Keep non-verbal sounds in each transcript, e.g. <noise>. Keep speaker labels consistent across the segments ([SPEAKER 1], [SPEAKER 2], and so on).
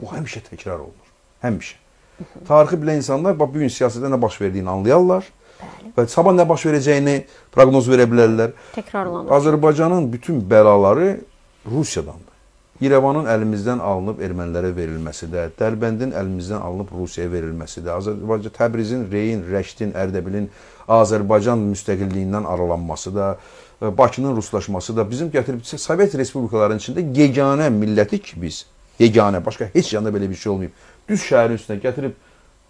[SPEAKER 1] Bu həmişə təkrar olunur. Həmişə. Tarixi bilən insanlar bax bu gün siyasətdə nə baş verdiyini anlayarlar. Bəli. Və sabah nə baş verəcəyini proqnoz verə bilərlər.
[SPEAKER 2] Təkrarlanır.
[SPEAKER 1] Azərbaycanın bütün bəlaları Rusiyadandır. İrəvanın əlimizdən alınıb ermənilərə verilməsi də, Dərbəndin əlimizdən alınıb Rusiyaya verilməsi də, Azərbaycan Təbrizin, Reyin, Rəşdin, Ərdəbilin Azərbaycan müstəqilliyindən aralanması da, e, Bakının ruslaşması da bizim gətirib Sovet respublikalarının içində yeganə millətik biz. Yeganə, başqa heç yanda belə bir şey olmayıb. Düz şəhərin üstünə gətirib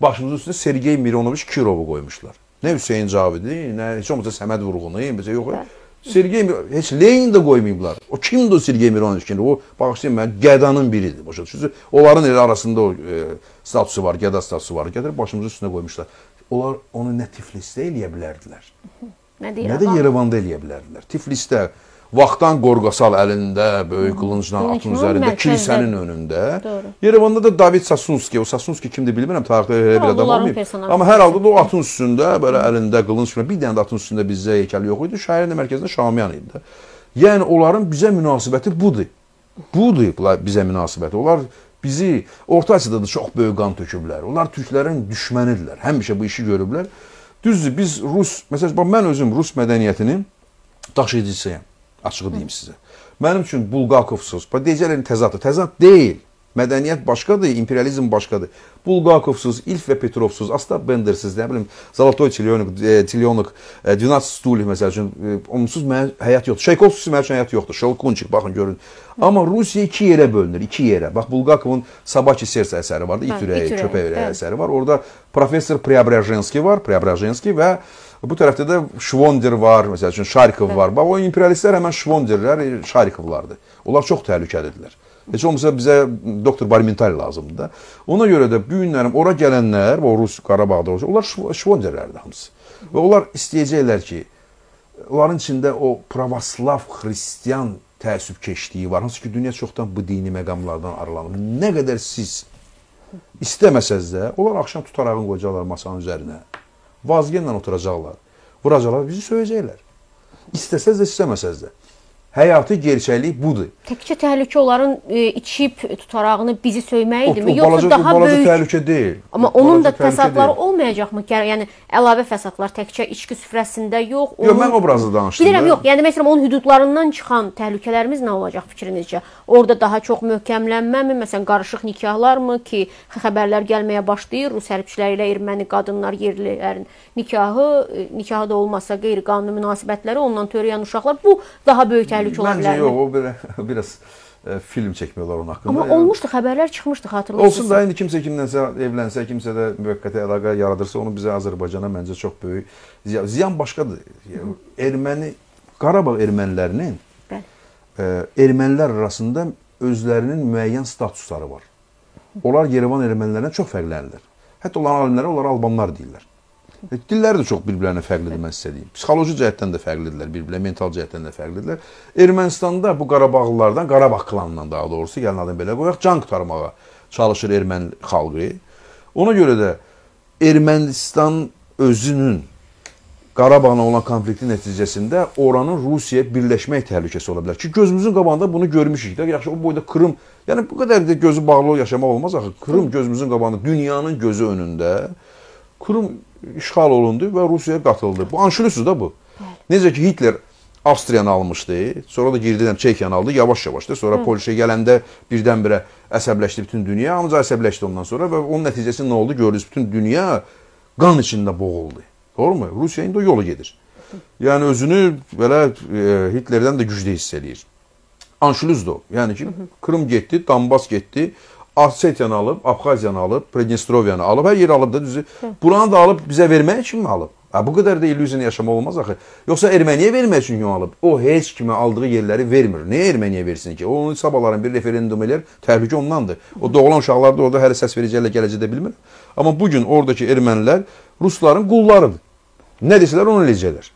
[SPEAKER 1] başımızın üstünə Sergey Mironoviç Kirovu qoymuşlar. Nə Hüseyn Cavidi, nə heç olmasa Səməd Vurğunu, məsələn yox. Sergey heç Lenin də qoymayıblar. O kimdir o Sergey Mironoviç kimi? O bağışlayın mən gədanın biridir. Başa düşürsüz? Onların elə arasında o e, statusu var, gəda statusu var. Gətirib başımızın üstünə qoymuşlar. Onlar onu nə Tiflisdə eləyə bilərdilər.
[SPEAKER 2] Nə,
[SPEAKER 1] nə də Yerevanda eləyə bilərdilər. Tiflisdə vaxtdan qorqasal əlində, böyük qılıncla atın üzərində, kilsənin önündə. Doğru. Yerevanda da David Sasunski, o Sasunski kimdir bilmirəm, tarixdə elə bir adam olmayıb. Amma hər halda da o atın üstündə, belə əlində qılınc kimi, bir dənə də atın üstündə bizə heykəl yox idi. Şəhərin mərkəzində Şamiyan idi. Yəni onların bizə münasibəti budur. Budur bizə münasibəti. Onlar bizi Orta Asiyada da çox böyük qan töküblər. Onlar türklərin düşmənidirlər. Həmişə bu işi görüblər. Düzdür, biz Rus, məsələn, mən özüm Rus mədəniyyətinin daşıyıcısıyam. Açığı deyim sizə. Mənim üçün Bulqakovsuz, deyəcəklər təzaddır. Təzad deyil. Mədəniyyət başqadır, imperializm başqadır. Bulqakovsuz, İlf və Petrovsuz, Astap Bendersiz, nə bilim, Zolotoy Tilyonok, e, Tilyonok, 12 e, Stulih məsəl üçün, e, onsuz mənə həyat yoxdur. Çaykovsuz mənim üçün həyat yoxdur. Şelkunçik, baxın görün. Amma Rusiya iki yerə bölünür, iki yerə. Bax Bulqakovun Sabaki Sersa əsəri var, İt ürəyi, köpək ürəyi əsəri var. Orada professor Preobrazhenski var, Preobrazhenski və Bu tərəfdə də Şvonder var, məsəl üçün Şarikov var. Bax o imperialistlər həmən Şvonderlər, Şarikovlardır. Onlar çox təhlükəlidirlər. Heç olmasa bizə doktor Barmentali lazımdır da. Ona görə də bu günlərim ora gələnlər, o Rus Qarabağda olacaq, onlar Şvonderlərdir hamısı. Və onlar istəyəcəklər ki, onların içində o pravoslav xristian təəssübkeşliyi var. Hansı ki, dünya çoxdan bu dini məqamlardan aralanıb. Nə qədər siz istəməsəz də, onlar axşam tutarağın qoyacaqlar masanın üzərinə vazgenlə oturacaqlar. Vuracaqlar, bizi söyəcəklər. İstəsəz də, istəməsəz də. Həyati gerçəklik budur.
[SPEAKER 2] Təkcə təhlükə onların e, içib tutarağını bizi söyməkdirmi,
[SPEAKER 1] yoxsa balaca, daha balaca böyük? təhlükə deyil.
[SPEAKER 2] Amma o, onun da fəsadları olmayacaqmı? Yəni əlavə fəsadlar təkcə içki süfrəsində yox.
[SPEAKER 1] Onun... Yox, mən obrazı danışdım.
[SPEAKER 2] Bilirəm, yox. Yəni məsələn onun hüdudlarından çıxan təhlükələrimiz nə olacaq fikrinizcə? Orada daha çox möhkəmlənməmi, məsələn qarışıq nikahlarmı ki, xəbərlər gəlməyə başlayır, rus hərbçiləri ilə erməni qadınlar yerlilərin nikahı, e, nikahı da olmasa qeyri-qanuni münasibətləri, ondan törəyən uşaqlar bu daha böyük təhlükə ola bilər.
[SPEAKER 1] Məncə yox, o bir <laughs> biraz ə, e, film çəkmiyorlar onun haqqında.
[SPEAKER 2] Amma yəni. olmuşdu, xəbərlər çıxmışdı, xatırlayırsınız.
[SPEAKER 1] Olsun da indi kimsə kimdənsə evlənsə, kimsə də müvəqqəti əlaqə yaradırsa, onu bizə Azərbaycana məncə çox böyük ziyan, ziyan başqadır. Yəni, erməni Qarabağ ermənilərinin Bəli. Ə, e, ermənilər arasında özlərinin müəyyən statusları var. Onlar Yerevan ermənilərindən çox fərqlənirlər. Hətta onların alimləri onlara albanlar deyirlər. E, dilləri də çox bir-birlərinə fərqlidir mən sizə deyim. Psixoloji cəhətdən də fərqlidirlər, bir-birlə mental cəhətdən də fərqlidirlər. Ermənistanda bu Qarabağlılardan, Qarabağ klanından daha doğrusu, gəlin adını belə qoyaq, can qurtarmağa çalışır erməni xalqı. Ona görə də Ermənistan özünün Qarabağla olan konfliktin nəticəsində oranın Rusiyaya birləşmək təhlükəsi ola bilər ki, gözümüzün qabağında bunu görmüşük də. Yaxşı, o boyda Krım, yəni bu qədər də gözü bağlı yaşamaq olmaz axı. Krım gözümüzün qabağında, dünyanın gözü önündə Krım işğal olundu və Rusiyaya qatıldı. Bu anşlussuz da bu. Necə ki Hitler Avstriyanı almışdı, sonra da girdidən Çekiyanı aldı yavaş-yavaş da. Sonra Polşaya gələndə birdən-birə əsəbləşdi bütün dünya, ancaq əsəbləşdi ondan sonra və onun nəticəsi nə oldu? Gördünüz, bütün dünya qan içində boğuldu. Doğrumu? Rusiya indi o yolu gedir. Yəni özünü belə e, Hitlerdən də güclü hiss eləyir. Anşluzdur o. Yəni ki, Krım getdi, Donbas getdi, Osetiyanı alıb, Abxaziyanı alıb, Pridnestrovyanı alıb, hər yeri alıb da düzü. Buranı da alıb bizə vermək üçün alıb? Ha, bu qədər də illüziyonu yaşamaq olmaz axı. Yoxsa Erməniyə vermək üçün alıb? O heç kimə aldığı yerləri vermir. Niyə Erməniyə versin ki? O onun sabahların bir referendum eləyər, təhlükə ondandır. O doğulan uşaqlar da orada hələ səs verəcəklər, gələcəkdə bilmir. Amma bu gün oradakı ermənilər rusların qullarıdır. Nə desələr onu eləyəcəklər.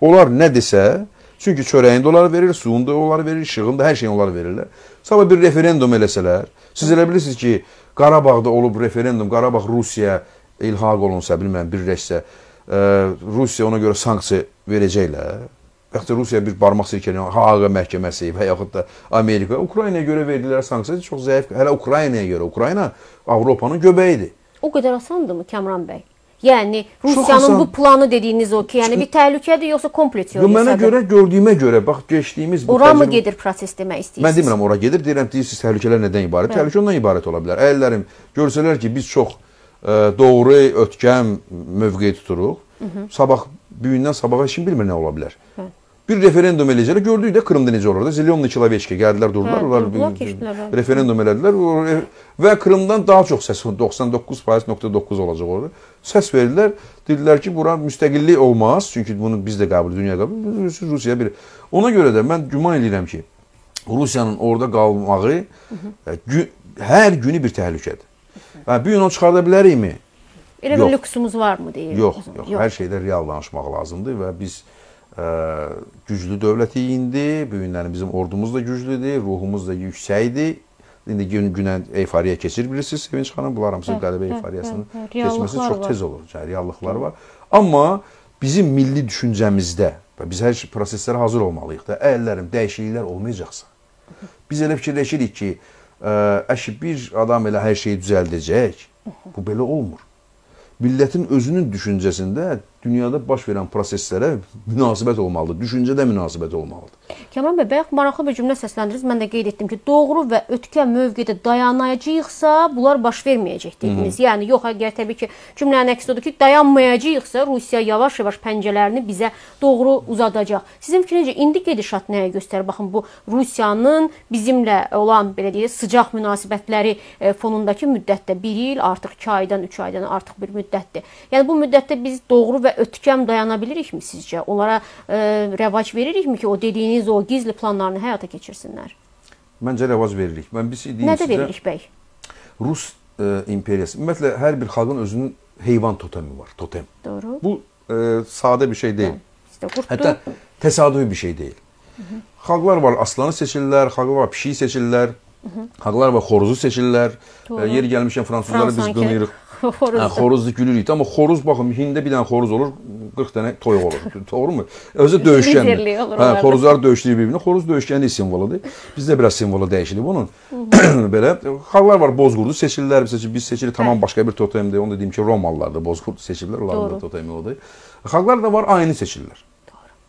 [SPEAKER 1] Onlar nə desə, çünki çörəyini də onlar verir, suyunu da onlar verir, işığını da hər şeyi onlar verirlər. Sabah bir referendum eləsələr, Siz elə bilirsiniz ki, Qarabağda olub referendum, Qarabağ Rusiyaya ilhaq olunsa, bilməm, birləşsə, ə, Rusiya ona görə sanksiya verəcəklər. yaxud Rusiya bir barmaq silkələyən Haaqa məhkəməsi və yaxud da Amerika Ukraynaya görə verdikləri sanksiya çox zəif. Hələ Ukraynaya görə Ukrayna Avropanın göbəyidir.
[SPEAKER 2] O qədər asandırmı Kəmran bəy? Yəni Rusiyanın bu planı dediyiniz o ki, yəni bir təhlükədir yoxsa kompleks
[SPEAKER 1] yox? Mənə görə gördüyümə görə bax keçdiyimiz
[SPEAKER 2] bu ora mı gedir proses demək istəyirsiniz?
[SPEAKER 1] Mən demirəm ora gedir, deyirəm deyirsiniz təhlükələr nədən ibarət? Təhlükə ondan ibarət ola bilər. Əllərim görsələr ki, biz çox ə, doğru, ötkəm mövqe tuturuq. Hı -hı. Sabah bu gündən sabaha kim bilmir nə ola bilər. Hə. Bir referendum eləyəcəklər. Gördük də Krımda necə olur da. Zilyonlu Kiloveçki gəldilər, durdular. Hə, onlar keçdilər, hə. referendum elədilər və Krımdan daha çox səs 99.9 olacaq orada. Səs verdilər. Dedilər ki, bura müstəqillik olmaz. Çünki bunu biz də qəbul, dünya qəbul. Rusiya bir. Ona görə də mən güman edirəm ki, Rusiyanın orada qalmağı gü hər günü bir təhlükədir. Və bu gün onu çıxarda bilərikmi?
[SPEAKER 2] Elə bir lüksümüz varmı deyir?
[SPEAKER 1] Yox, yox, yox. Hər şeydə real danışmaq lazımdır və biz güclü dövlətiyik indi. Bu günləri bizim ordumuz da güclüdür, ruhumuz da yüksəkdir. İndi gün günə eyfariya keçir bilirsiniz Sevinç xanım. Bunlar hamısı qələbə eyfariyasının keçməsi çox var. tez olur. Yəni reallıqlar var. Amma bizim milli düşüncəmizdə və biz hər şey proseslərə hazır olmalıyıq da. Əllərim dəyişikliklər olmayacaqsa. Biz elə fikirləşirik ki, ə, əşi bir adam elə hər şeyi düzəldəcək. Bu belə olmur millətin özünün düşüncəsində dünyada baş verən proseslərə münasibət olmalıdır. Düşüncədə münasibət olmalıdır.
[SPEAKER 2] Kəmal bəy, bayaq maraqlı bir cümlə səsləndirdiniz. Mən də qeyd etdim ki, doğru və ötkəm mövqedə dayanacağıqsa, bunlar baş verməyəcək dediniz. Hı -hı. Yəni yox, əgər təbii ki, cümlənin əksi odur ki, dayanmayacağıqsa, Rusiya yavaş-yavaş pəncələrini bizə doğru uzadacaq. Sizin fikrincə indi gedişat nəyə göstərir? Baxın, bu Rusiyanın bizimlə olan belə deyək, sıcaq münasibətləri e, fonundakı müddətdə 1 il, artıq 2 aydan, 3 aydan artıq bir müddətdir. Yəni bu müddətdə biz doğru və ötkəm dayana bilirikmi sizcə? Onlara e, rəvac veririkmi ki, o dediyiniz o gizli planlarını həyata keçirsinlər?
[SPEAKER 1] Məncə rəvac veririk. Mən bir şey deyim
[SPEAKER 2] Nədə sizə. veririk bəy?
[SPEAKER 1] Rus e, imperiyası. Ümumiyyətlə hər bir xalqın özünün heyvan totemi var, totem.
[SPEAKER 2] Doğru.
[SPEAKER 1] Bu e, sadə bir şey deyil. Hə, Hətta təsadüfi bir şey deyil. Hı -hı. Xalqlar var, aslanı seçirlər, xalqlar var, pişiyi seçirlər. Hı -hı. Xalqlar var, xoruzu seçirlər. E, yeri gəlmişkən fransızları biz qınayırıq. <laughs>
[SPEAKER 2] Xoruzdur. Hə,
[SPEAKER 1] xoruzlu gülürük. Amma xoruz baxın, Hində bir dənə xoruz olur, 40 dənə toyuq olur. <laughs> Doğrumu? Özü döyüşkəndir. Hə, xoruzlar döyüşləyir bir-birinə. Xoruz döyüşkənlik simvoludur. Bizdə biraz simvolu dəyişilib bunun. <clears throat> Belə xalqlar var, bozqurdu seçirlər, seçir, biz seçirik tamam hə. başqa bir totemdir. Onu da deyim ki, Romalılar da bozqurd seçirlər, onların da totemi odur. Xalqlar da var, ayını seçirlər.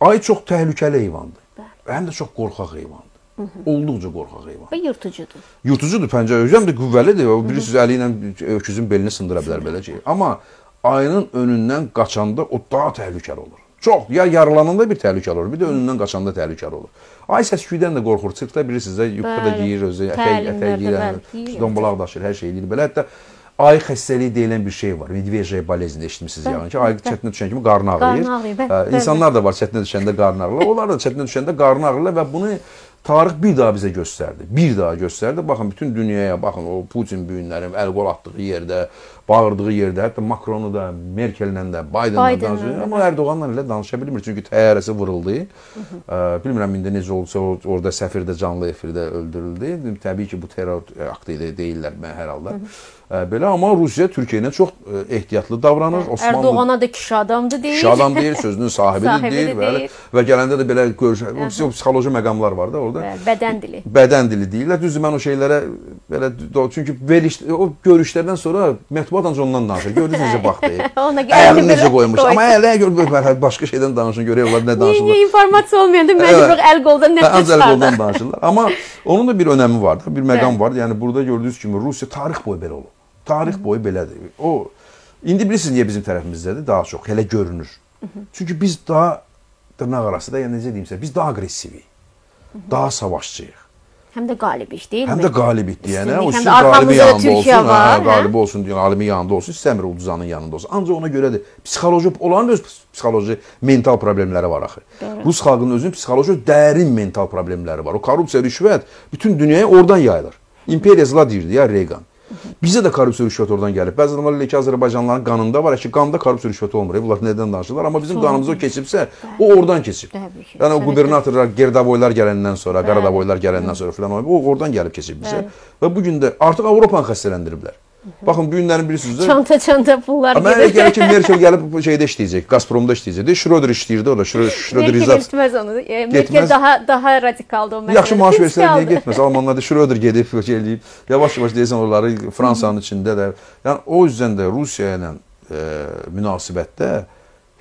[SPEAKER 1] Ayı çox təhlükəli heyvandır. Həm də çox qorxaq heyvandır. Hı -hı. Olduqca qorxaq heyvan.
[SPEAKER 2] Və yırtıcıdır.
[SPEAKER 1] Yırtıcıdır, pəncə özüm də qüvvəlidir. O bilirsiniz əli ilə öküzün belini sındıra bilər belə şey. Amma ayının önündən qaçanda o daha təhlükəli olur. Çox ya yaralananda bir təhlükəli olur, bir də önündən qaçanda təhlükəli olur. Ay səs-küydən də qorxur. Sirkdə bilirsiniz də yubka da geyir özü, ətək, ətək geyir, dombalaq daşır, hər şey eləyir. Belə hətta ay xəstəliyi deyilən bir şey var. Medvejya bolezni eşitmisiniz yəni ki, ay çətinə düşən kimi qarnı ağrıyır. Qarnı ağrıyır. Hə, insanlar da var çətinə düşəndə qarnı ağrıyır. Onlar da çətinə düşəndə qarnı ağrıyır və bunu Tarix bir daha bizə göstərdi. Bir daha göstərdi. Baxın bütün dünyaya baxın o Putin bu günləri əl qol atdığı yerdə, bağırdığı yerdə, hətta Makronu da, Merkellə də, Bidenlə danışır. Amma Erdoğanla elə danışa bilmir çünki təyyarəsi vuruldu. Bilmirəm indi necə olsa orada səfir də canlı efirdə öldürüldü. Təbii ki, bu terror aktı ilə deyirlər mən hər halda. Belə amma Rusiya Türkiyə ilə çox ehtiyatlı davranır.
[SPEAKER 2] Osmanlı Erdoğana da kişi adamdır deyir.
[SPEAKER 1] Kişi adam deyir, sözünün <laughs> sahibidir, sahibidir deyir. Və, və gələndə də belə görüş, psixoloji məqamlar var da orada.
[SPEAKER 2] Bədən dili.
[SPEAKER 1] Bədən dili deyirlər. Düzdür mən o şeylərə belə çünki veriş o görüşlərdən sonra mətbuat ancaq ondan danışır. Gördünüz <laughs> necə baxdı. <laughs> Gəldi necə qoymuş. Amma ələ görə başqa şeydən danışın, görək onlar nə danışırlar.
[SPEAKER 2] Niyə informasiya olmayanda məcbur əl qoldan nə
[SPEAKER 1] çıxardı. Əl qoldan danışırlar. Amma onun da bir önəmi var bir məqam var. Yəni burada gördüyünüz kimi Rusiya tarix boyu belə olub. Tarix boyu belədir. O indi bilirsiniz niyə bizim tərəfimizdədir? Daha çox elə görünür. Çünki biz daha dırnaq arası da yəni necə deyimsə, biz daha aqressivik. Daha savaşçıyıq.
[SPEAKER 2] Həm də qalibik, deyilmi?
[SPEAKER 1] Həm də qalibik deyənə, o sizin qalibi yanında olsun, hə, hə, qalibi olsun, qalibi yanında olsun, istəmir ulduzanın yanında olsun. Ancaq ona görədir. Psixoloji olan öz psixoloji mental problemləri var axı. Doğru. Rus xalqının özünün psixoloji dərin mental problemləri var. O korrupsiya, rüşvət bütün dünyaya oradan yayılır. İmperiya zla deyirdi ya Reagan. Bizə də korrupsiya rüşvət oradan gəlib. Bəzi adamlar elə ki, Azərbaycanlıların qanında var ki, qanda korrupsiya rüşvət olmur. Bunlar nədən danışırlar? Amma bizim qanımız o keçibsə, o oradan keçib. Yəni o qubernatorlar, Gerdavoylar gələndən sonra, Qaradavoylar gələndən sonra filan o oradan gəlib keçib bizə. Və bu gün də artıq Avropanı xəstələndiriblər. Baxın <laughs> bu günlərin bilirsiniz.
[SPEAKER 2] Çanta-çanta pullar
[SPEAKER 1] Mən elə gəlir ki, Merkel gəlib bu şeydə işləyəcək, Gazpromda işləyəcək. De Schroeder işləyirdi orada, Schroeder
[SPEAKER 2] Merkel
[SPEAKER 1] izah.
[SPEAKER 2] etməz onu. E, Merkel
[SPEAKER 1] Getməz.
[SPEAKER 2] daha daha radikaldır o məsələdə.
[SPEAKER 1] Yaxşı maaş versələr niyə getməz? Almanlar da Schroeder gedib, eləyib. Yavaş-yavaş deyirsən onları Fransanın içində də. Yəni o yüzdən də Rusiya ilə e, münasibətdə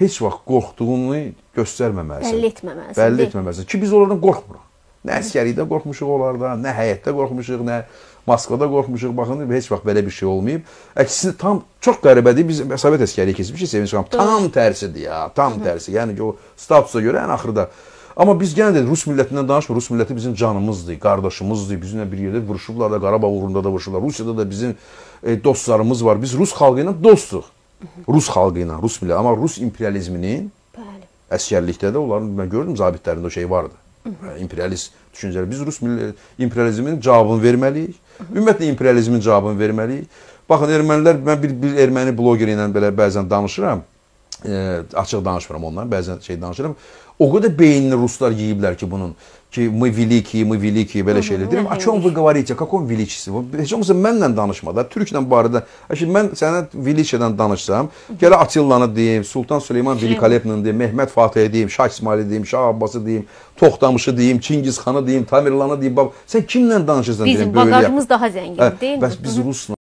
[SPEAKER 1] heç vaxt qorxduğunu göstərməməlisən.
[SPEAKER 2] Bəlli etməməlisən.
[SPEAKER 1] Bəlli etməməlisən ki, biz onlardan qorxmuruq. Nə əskərlikdə qorxmuşuq onlardan, nə həyətdə qorxmuşuq, nə Moskvada qorxmuşuq. Baxın, heç vaxt belə bir şey olmayıb. Əksinə tam çox qəribədir. Biz Sovet əskəriyi keçmişik, Sevinç xanım. Tam tərsidir ya, tam tərsi. Yəni ki, o statusa görə ən axırda Amma biz yenə də Rus millətindən danışmırıq. Rus milləti bizim canımızdır, qardaşımızdır. Bizimlə bir yerdə vuruşublar da, Qarabağ uğrunda da vuruşublar. Rusiyada da bizim e, dostlarımız var. Biz Rus xalqı ilə dostuq. Rus xalqı ilə, Rus milləti. Amma Rus imperializminin
[SPEAKER 2] Bəli.
[SPEAKER 1] əskərlikdə də onların mən gördüm zabitlərində o şey vardı. İmperialist düşüncələr. Biz Rus milli imperializmin cavabını verməliyik. Ümumiyyətlə imperializmin cavabını verməliyik. Baxın ermənilər mən bir, bir erməni bloqeri ilə belə bəzən danışıram. E, açıq danışmıram ondan, bəzən şey danışıram. O qədər beynini ruslar yeyiblər ki bunun ki мы великие, мы великие belə şeylər. Deyirəm, o чем вы говорите? Каком величестве? Heç olmasa mənlə danışma da, türklə barədə. Şimdi mən sənə velичияdan danışsam, gələ Attillanı deyim, Sultan Süleyman Velikolepnini deyim, Mehmet Fatih'i deyim, Şah İsmail'i deyim, Şah Abbası deyim, Toxtamışı deyim, Çingiz Xanı deyim, Tamerlanı deyim. Bax, sən kimlə danışırsan
[SPEAKER 2] Bizim
[SPEAKER 1] deyirəm, belə.
[SPEAKER 2] baqajımız daha zəngindir,
[SPEAKER 1] Hə,
[SPEAKER 2] deyilmi?
[SPEAKER 1] Bəs biz rusla